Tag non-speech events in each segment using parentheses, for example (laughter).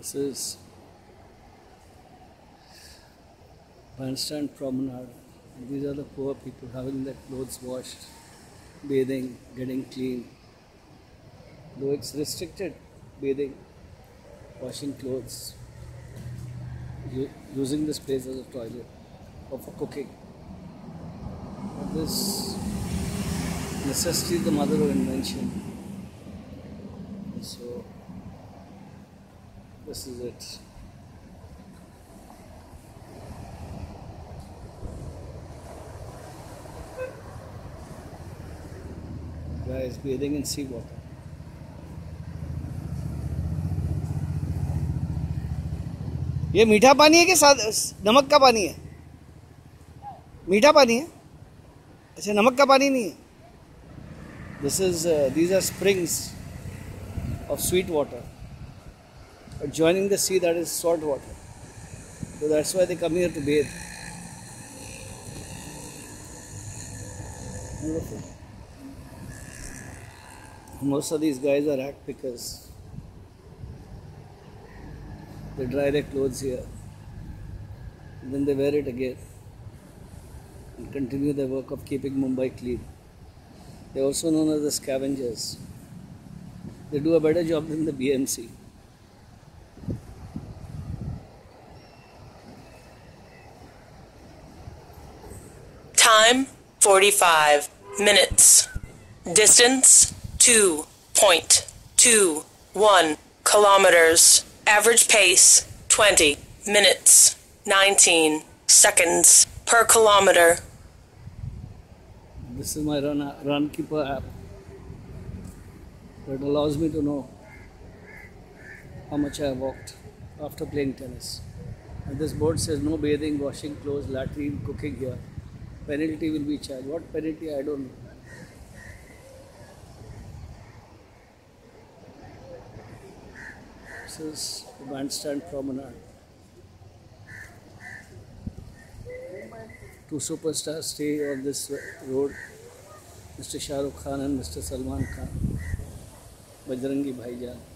This is Bandstand Promenade. And these are the poor people having their clothes washed, bathing, getting clean. Though it's restricted, bathing, washing clothes, using this place as a toilet or for cooking. But this necessity is the mother of invention. This is it. Guys bathing in seawater. ये मीठा पानी है कि नमक का पानी है मीठा पानी है अच्छा नमक का पानी नहीं है this is these are springs of sweet water. Joining the sea, that is salt water. So that's why they come here to bathe. Beautiful. Most of these guys are act pickers. They dry their clothes here. Then they wear it again and continue their work of keeping Mumbai clean. They're also known as the scavengers. They do a better job than the BMC. Time 45 minutes. Distance 2.21 kilometers. Average pace 20 minutes 19 seconds per kilometer. This is my Run, Runkeeper app that allows me to know how much I walked after playing tennis. And this board says no bathing, washing clothes, latrine, cooking here. Penalty will be charged. What penalty? I don't know. This is bandstand promenade. Two superstars stay on this road Mr. Shah Rukh Khan and Mr. Salman Khan. Bajrangi Bhaijaan.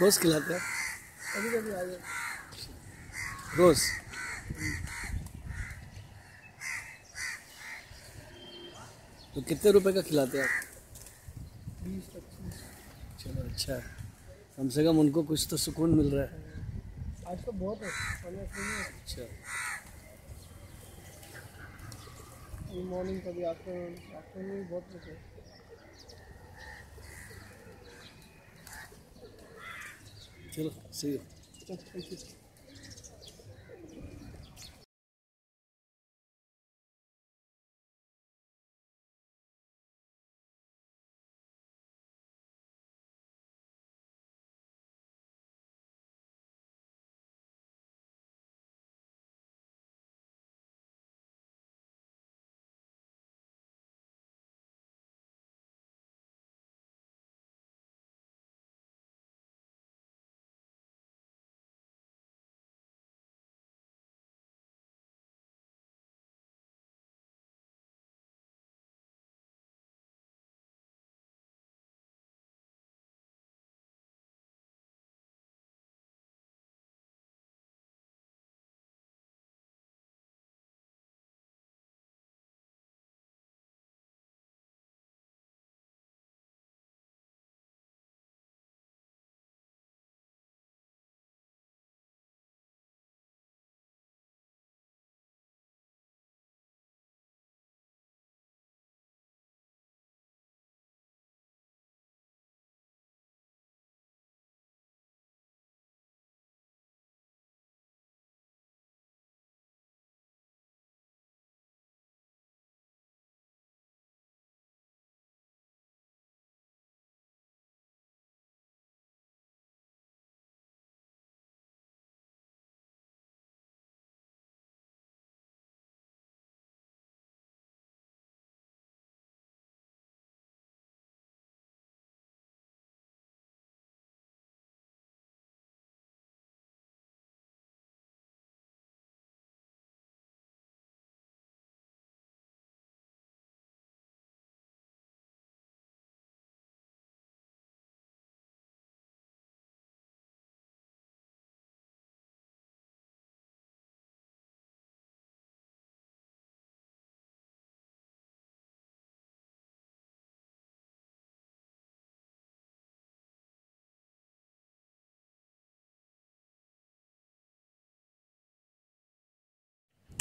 रोज खिलाते हैं। कभी कभी आ जाए रोज? तो कितने रुपए का खिलाते हैं आप? बीस पच्चीस चलो अच्छा है। कम से कम उनको कुछ तो सुकून मिल रहा है। आज तो बहुत है। अच्छा। मॉर्निंग कभी आफ्टरनून आफ्टरनून बहुत रुके चलो 行了，收了，谢谢。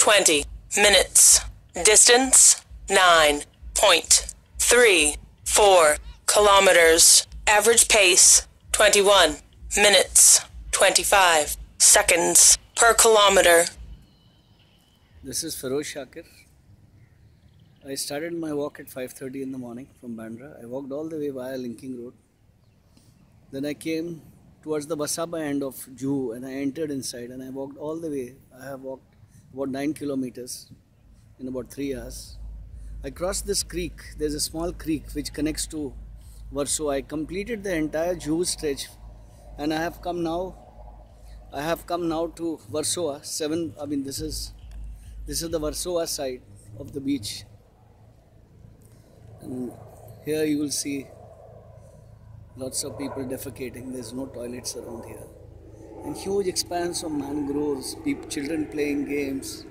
20 minutes. Distance 9.34 kilometers. Average pace 21 minutes 25 seconds per kilometer. This is Firoze Shakir. I started my walk at 5:30 in the morning from Bandra. I walked all the way via Linking Road. Then I came towards the Basaba end of Juhu and I entered inside and I walked all the way. I have walked about 9 kilometers in about 3 hours. I crossed this creek. There's a small creek which connects to Versova. I completed the entire Juhu stretch and I have come now I have come now to Versova. Seven. I mean, this is this is the Versova side of the beach, and here you will see lots of people defecating. There's no toilets around here, and huge expanse of mangroves. People, children playing games.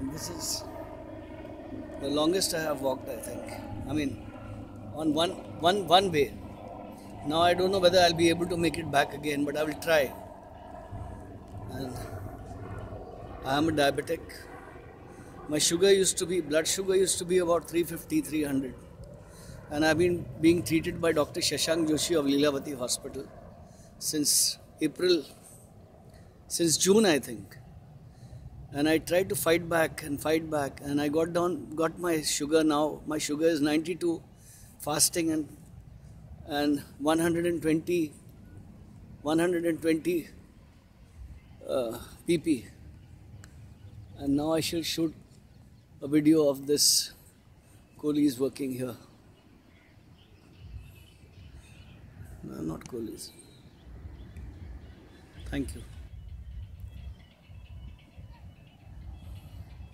And this is the longest I have walked. I think. I mean, on one one one way. Now I don't know whether I'll be able to make it back again, but I will try and I am a diabetic. My sugar used to be, blood sugar used to be about 350, 300. And I've been being treated by Dr. Shashank Joshi of Lilavati Hospital since April, since June, I think. And I tried to fight back and fight back, and I got down, got my sugar now. My sugar is 92, fasting and and 120, 120 uh, PP. And now I shall shoot a video of this coolies working here. No, not coolies. Thank you.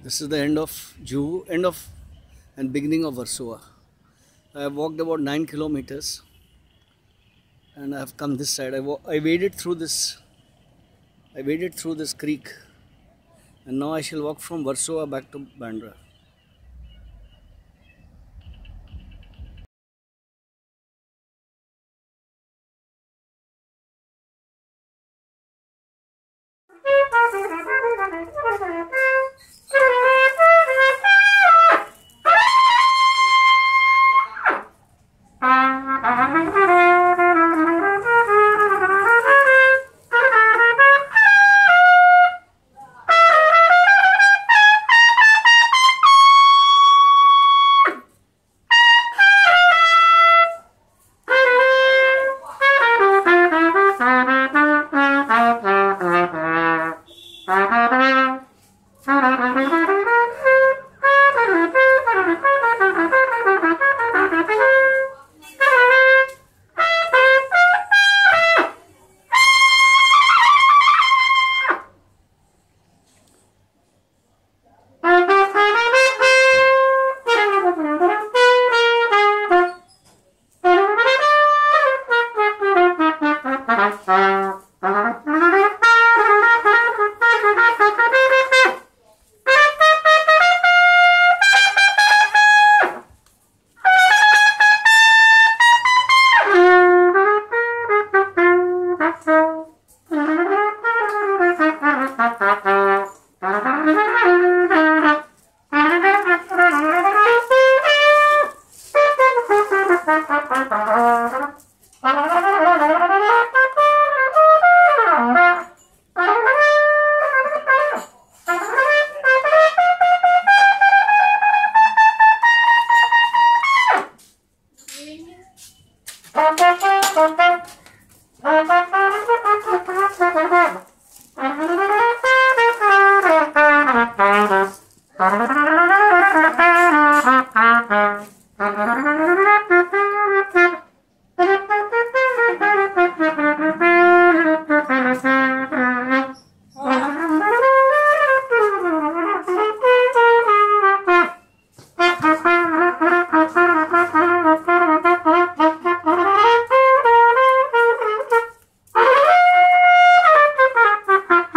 This is the end of Juhu, end of and beginning of Versova. I have walked about 9 kilometers and I've come this side. I, I waded through this. I waded through this creek, and now I shall walk from Versova back to Bandra.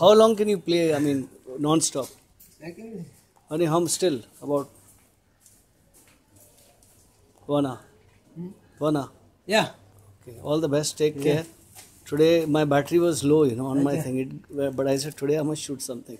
How long can you play? I mean, non-stop. I can Only hum still about one hour. Hmm? One hour. yeah. Okay. All the best. Take care. Today my battery was low, you know, on my thing. It, but I said today I must shoot something.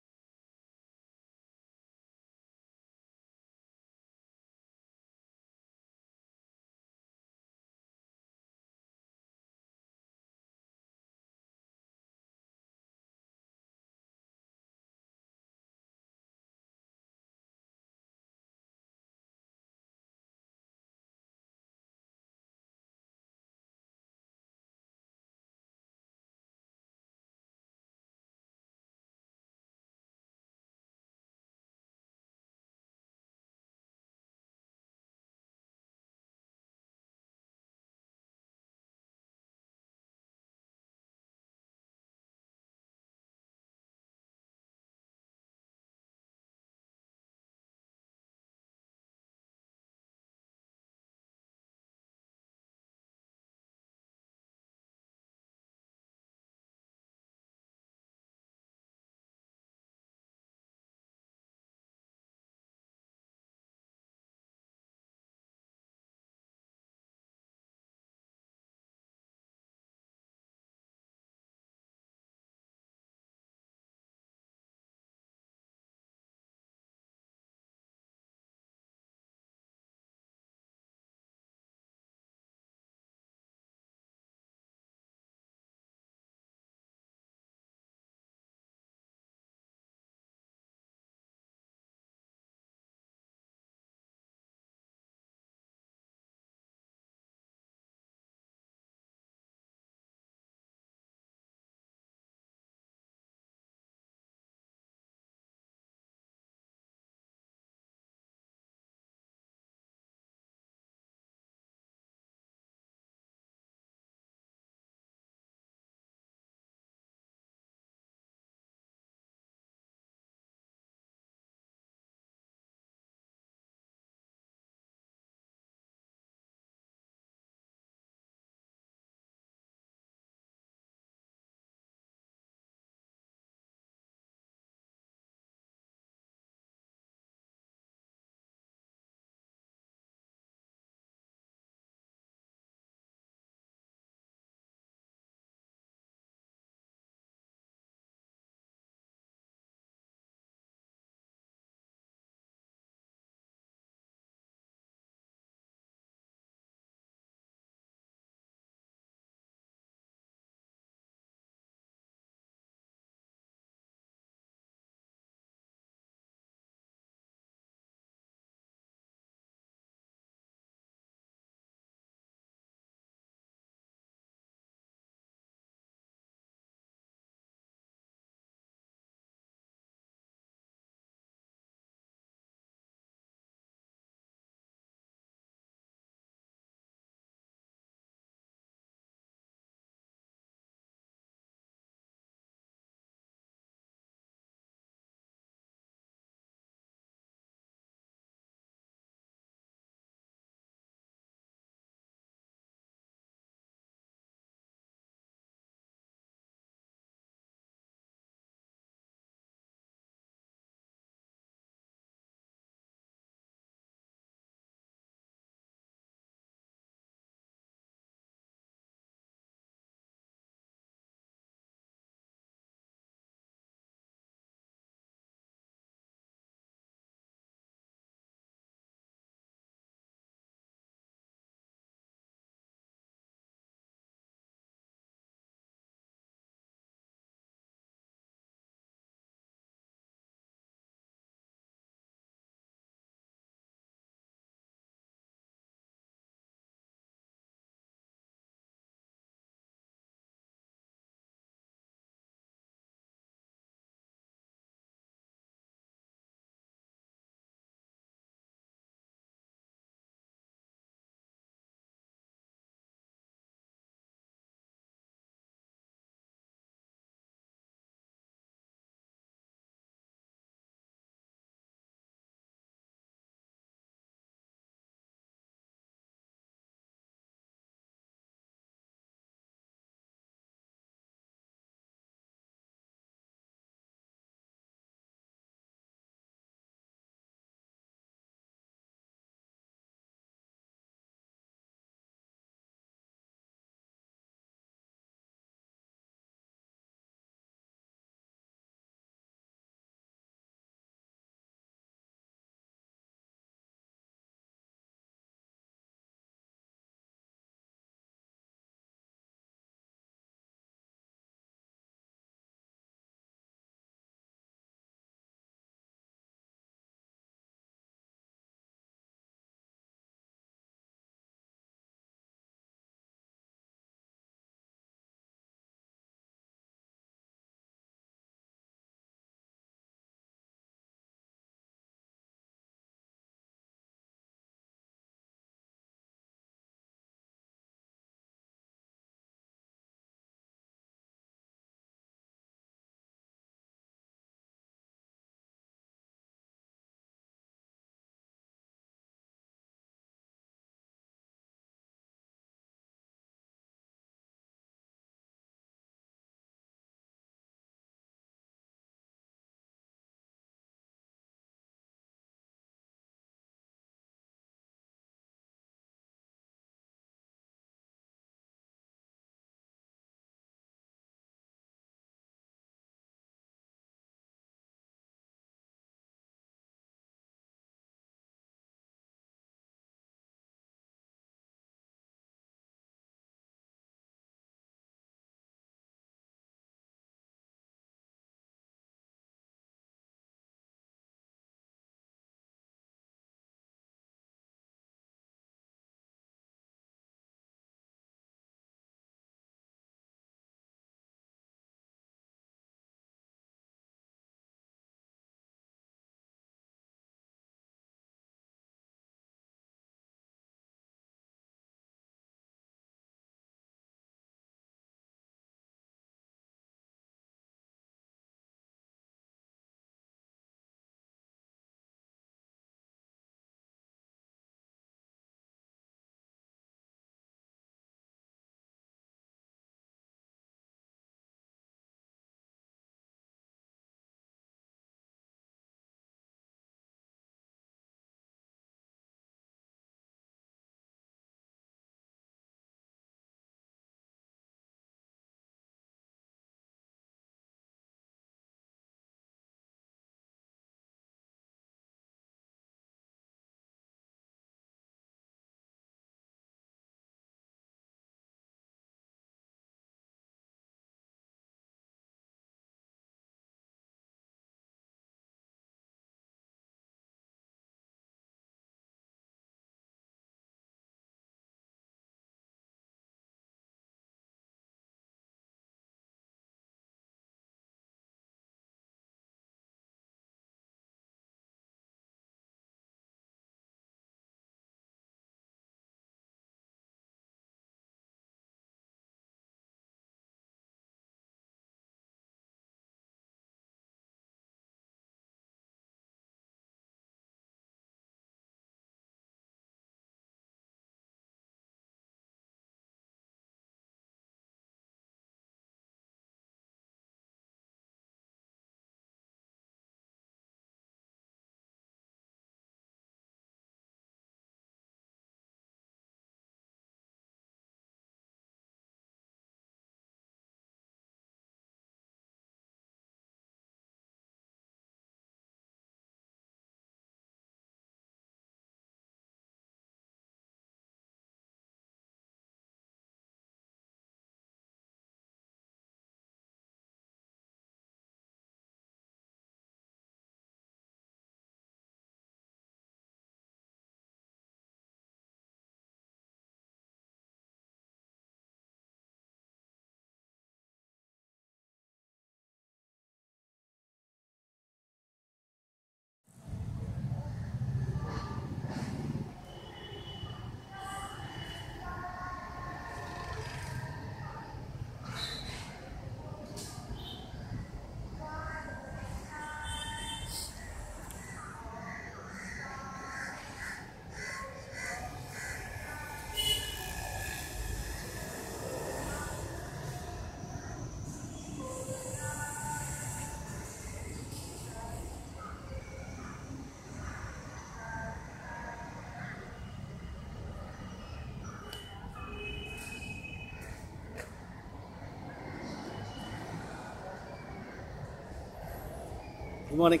Good morning.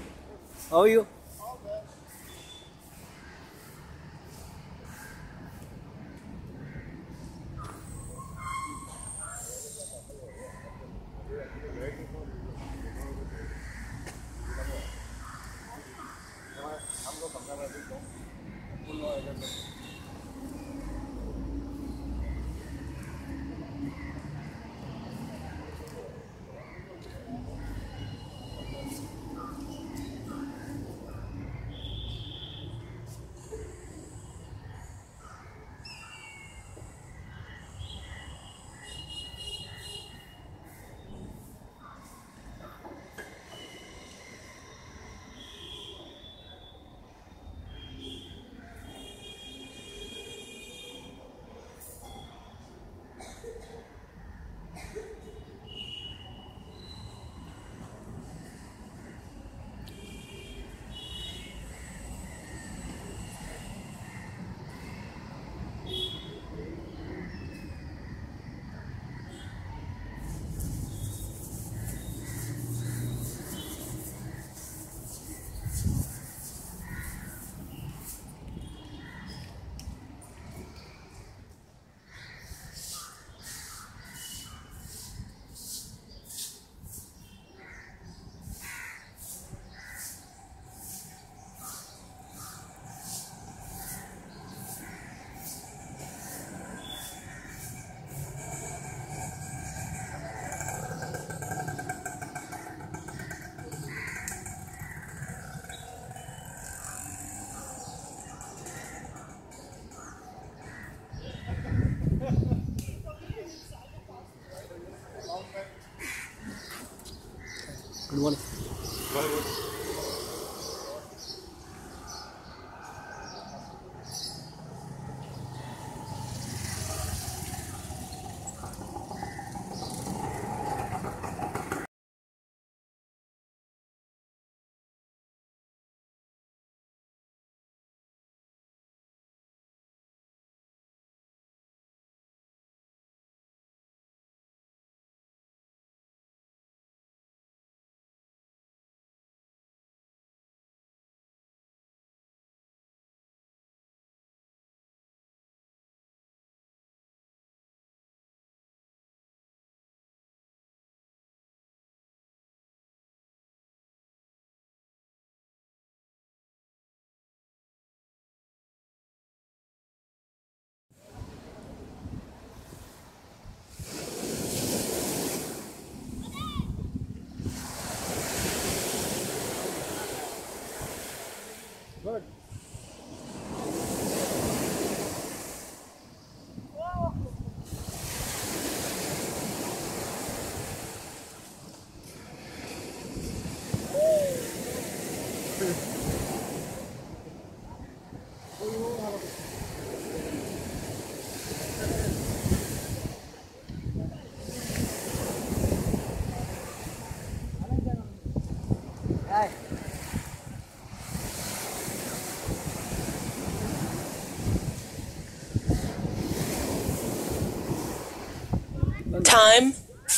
How are you?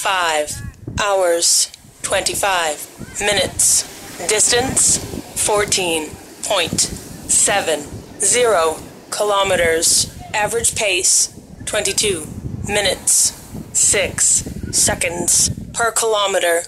5 hours 25 minutes. Distance 14.70 kilometers. Average pace 22 minutes 6 seconds per kilometer.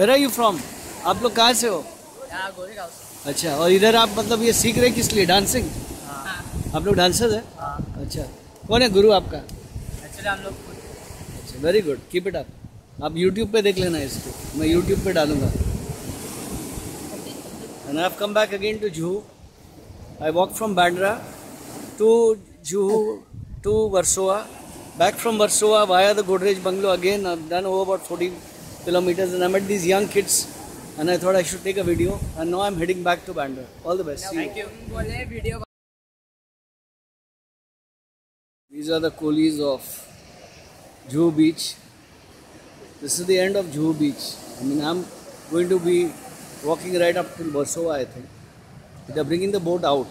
Where are you from? आप लोग कहाँ से हो? यहाँ गोरेगांव से। अच्छा और इधर आप मतलब ये सीख रहे किस लिए? डांसिंग हाँ। आप लोग डांसर है? हाँ। अच्छा कौन है गुरु आपका? एक्चुअली हम लोग अच्छा very good keep it up आप यूट्यूब पे देख लेना इसको। मैं यूट्यूब पे डालूँगा। And I come back again to Juhu I walk from Bandra to Juhu to Versova back from Versova via the Godrej bungalow again done over about 40 kilometers and I met these young kids and I thought I should take a video and now I'm heading back to Bandra. All the best. Thank you. you. These are the coolies of Juhu Beach. This is the end of Juhu Beach. I mean I'm going to be walking right up till Versova I think. They're bringing the boat out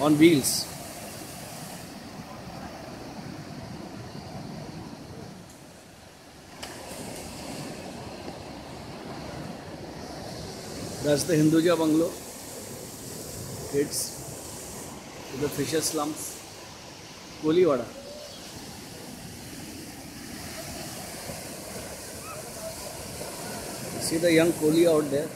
on wheels. That's the Hinduja bungalow. It's the fisher slums. Koliwada. See the young Koli out there.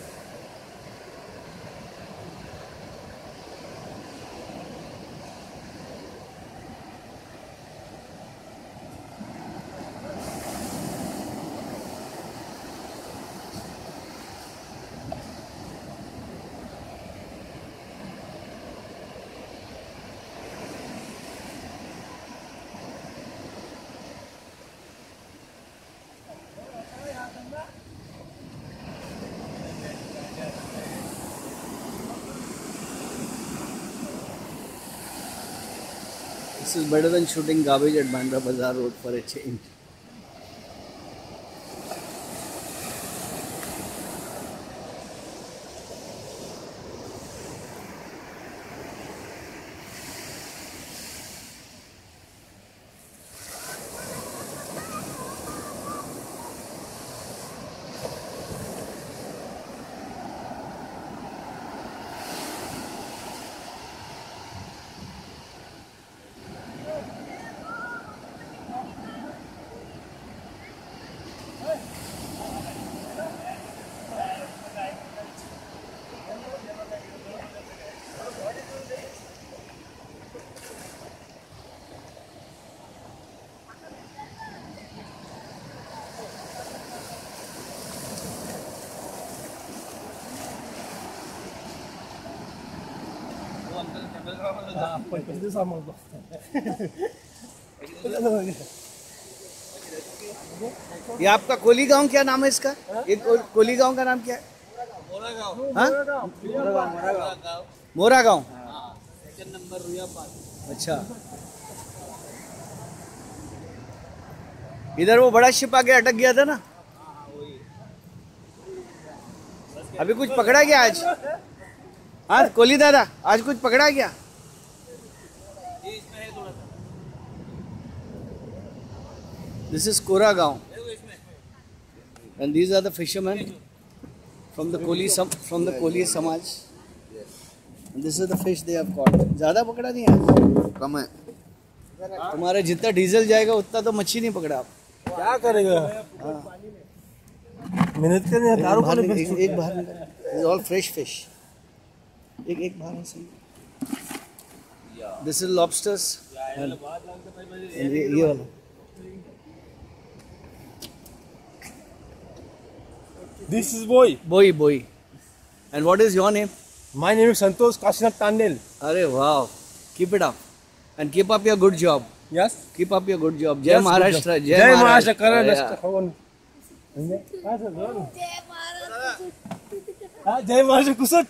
Is better than shooting garbage at Bandra Bazaar Road for a change. सांभाळतो (laughs) ये आपका कोली गाँव क्या नाम है इसका? ये कोली गाँव का नाम क्या है? हाँ? मोरा गाँव। अच्छा। इधर वो बड़ा शिप आके अटक गया था ना? अभी कुछ पकड़ा गया आज? हाँ कोली दादा, आज कुछ पकड़ा गया This is Koragaon. And these are the fishermen from the Koli Sam, from the Koli Samaj. And this is the fish they have caught. ज़्यादा पकड़ा नहीं आज कम है। तुम्हारा जितना डीजल जाएगा उतना तो मच्छी नहीं पकड़ा आप। क्या करेगा? मेहनत करने एक दारू बाहर एक, एक बाहर निकल ऑल फ्रेश फ़िश एक एक बाहर सही दिस इज़ लॉबस्टर्स ये वाला। This is boy. Boy, boy. And what is your name? My name is Santosh Kashinath Tandel. Arey wow. Keep it up. And keep up your good job. Yes. Keep up your good job. Jai yes, Maharashtra. Jai Maharashtra. Jai Maharashtra. जय महाराष्ट्र कुसुट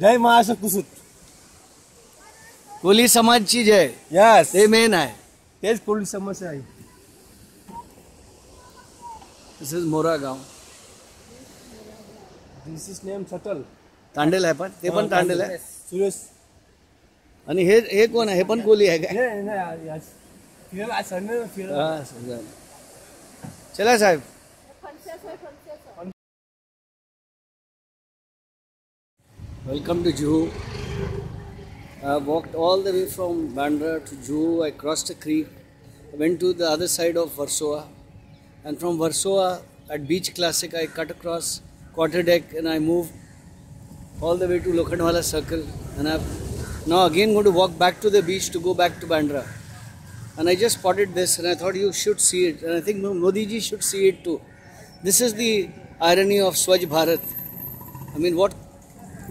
जय महाराष्ट्र कुसुट कोली समाजची जय yes ते main है तेज कोली समस्या आहे This is Moragaon. This is name Satal. Tandel आहे पण ते पण तांडेल आहे सुरेश आणि हे हे कोण आहे हे पण कोली आहे काय चला साहेब Welcome to Juhu. I walked all the way from Bandra to Juhu. I crossed a creek, went to the other side of Versova, and from Versova at Beach Classic I cut across quarter deck and I moved all the way to Lokhandwala Circle. And I've now again going to walk back to the beach to go back to Bandra. And I just spotted this and I thought you should see it. And I think Modi ji should see it too. This is the irony of Swachh Bharat. I mean, what?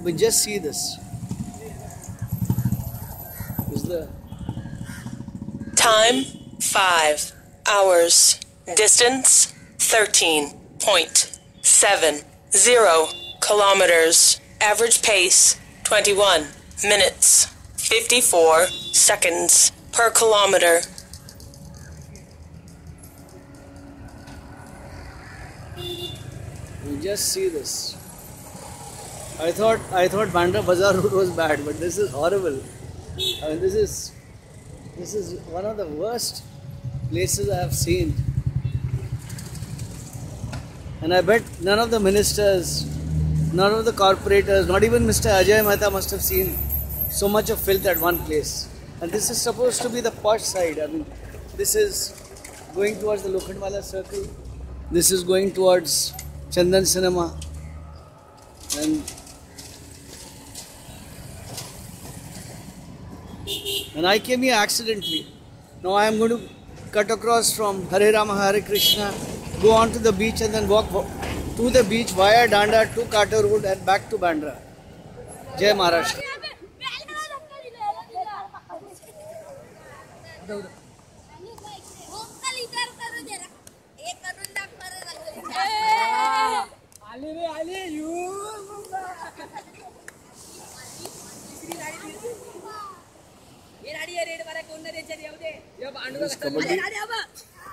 We just see this. Is Time 5 hours. Distance 13.70 kilometers. Average pace 21 minutes 54 seconds per kilometer. You just see this. I thought I thought Bandra Bazaar Road was bad, but this is horrible. I mean, this is this is one of the worst places I have seen. And I bet none of the ministers, none of the corporators, not even Mr. Ajoy Mehta must have seen so much of filth at one place. And this is supposed to be the posh side. I mean, this is going towards the Lokhandwala circle. This is going towards Chandan Cinema. And and I came here accidentally. Now I am going to cut across from Hare Rama Hare Krishna, go on to the beach and then walk to the beach via Danda to Carter Road and back to Bandra. Jai Maharashtra. आली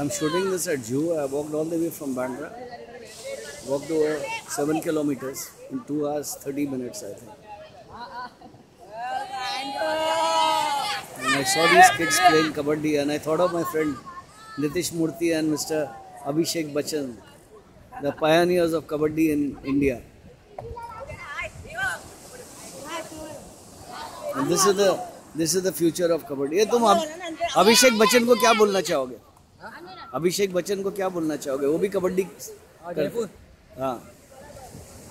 I'm shooting this at Jew. I walked all the way from Bandra. Walked over seven kilometers in two hours, 30 minutes, I think. And I saw these kids playing kabaddi, and I thought of my friend Nitish Murthy and Mr. Abhishek Bachchan, the pioneers of kabaddi in India. And is is the this is the future of ये तुम अभिषेक बच्चन को क्या बोलना चाहोगे? अभिषेक बच्चन को क्या बोलना चाहोगे? वो भी कबड्डी जयपुर। हाँ।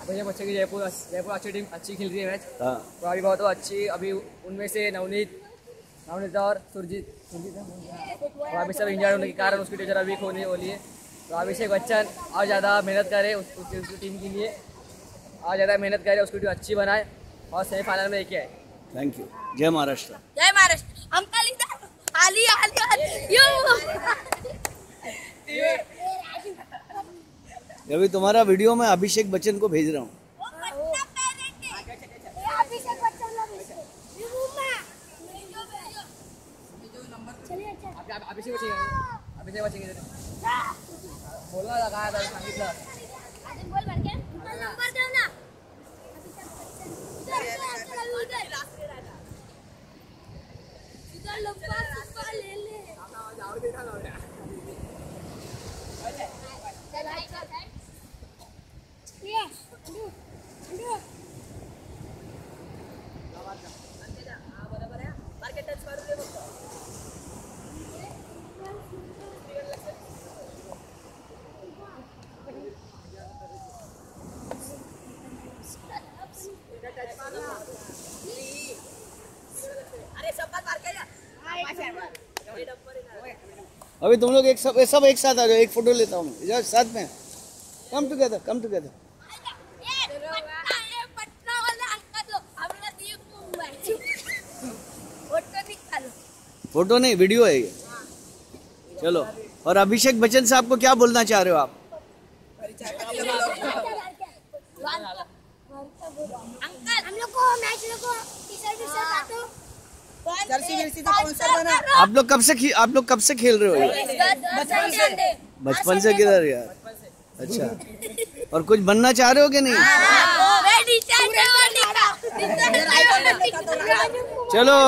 अभी बच्चे की जयपुर जयपुर अच्छी टीम अच्छी खेल रही है मैच। हाँ। अभी बहुत अच्छी अभी उनमें से नवनीत नवनीत और सुरजीत। सुरजीत और अभी सब इंजर्ड होने के कारण उसकी टीचर अभी खोने वाली है। तो अभिषेक बच्चन और ज़्यादा मेहनत करे उस, टीम के लिए। और ज़्यादा मेहनत करे उसकी टीम अच्छी बनाए। और सेमीफाइनल में लेके आए। थैंक यू जय महाराष्ट्र जय महाराष्ट्र अंकल इधर आली आली आली। यू। अभी तुम्हारा वीडियो मैं अभिषेक बच्चन को भेज रहा हूँ। अभिषेक बच्चन चलिए अभी अभी- अभिषेक बच्चे अभिषेक बोलला काय सांगितलं I love pasta. अभी तुम लोग एक सब सब एक साथ आ जाओ, एक फ़ोटो लेता हूँ साथ में। Come together come together photo नहीं वीडियो है ये। चलो। और अभिषेक बच्चन साहब को क्या बोलना चाह रहे हो आप अंकल हम लोग को मैच लोग को टी शर्ट टी शर्ट काटो जर्सी विर्सी का स्पॉन्सर बना? आप लोग कब से आप लोग कब से खेल रहे हो? ये बचपन से। बचपन से किधर यार? अच्छा। और कुछ बनना चाह रहे हो कि नहीं? मैं टी शर्ट चलो।